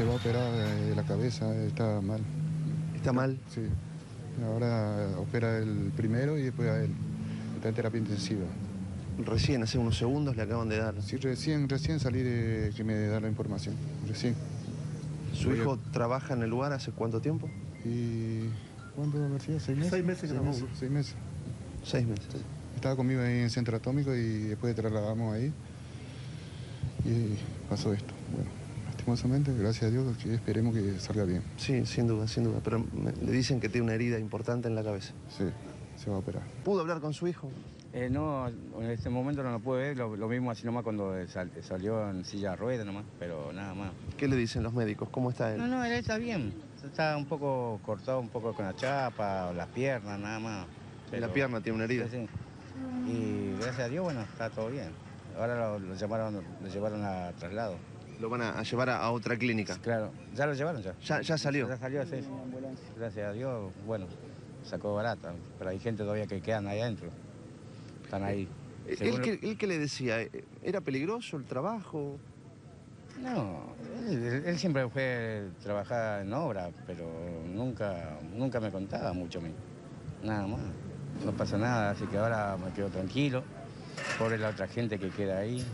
se va a operar de la cabeza, está mal. ¿Está mal? Sí. Ahora opera el primero y después a él. Está en terapia intensiva. Recién, hace unos segundos, le acaban de dar. Sí, recién, recién salí de que me da la información. Recién. ¿Su hijo trabaja en el lugar hace cuánto tiempo? ¿Y cuánto? ¿Seis meses? Seis meses que Seis meses. Seis meses. Seis meses. Estaba conmigo ahí en el centro atómico y después trasladamos ahí. Y pasó esto. Bueno, lastimosamente, gracias a Dios, que esperemos que salga bien. Sí, sin duda, sin duda. Pero me- le dicen que tiene una herida importante en la cabeza. Sí, se va a operar. ¿Pudo hablar con su hijo? Eh, no, en este momento no lo pude ver, lo, lo mismo así nomás cuando sal- salió en silla de ruedas nomás, pero nada más. ¿Qué le dicen los médicos? ¿Cómo está él? No, no, él está bien, está un poco cortado un poco con la chapa, o las piernas, nada más. La pierna tiene una herida. Sí, sí. Y gracias a Dios, bueno, está todo bien. Ahora lo, lo llamaron, lo llevaron a traslado. Lo van a, a llevar a, a otra clínica. Claro, ya lo llevaron ya. Ya, ya salió. Ya salió, sí. Gracias a Dios, bueno, sacó barata, pero hay gente todavía que quedan ahí adentro. Están ahí. ¿Él, lo- qué, él qué le decía? ¿Era peligroso el trabajo? No, él, él siempre fue trabajar en obra, pero nunca, nunca me contaba mucho a mí. Nada más. No pasa nada, así que ahora me quedo tranquilo. Pobre la otra gente que queda ahí.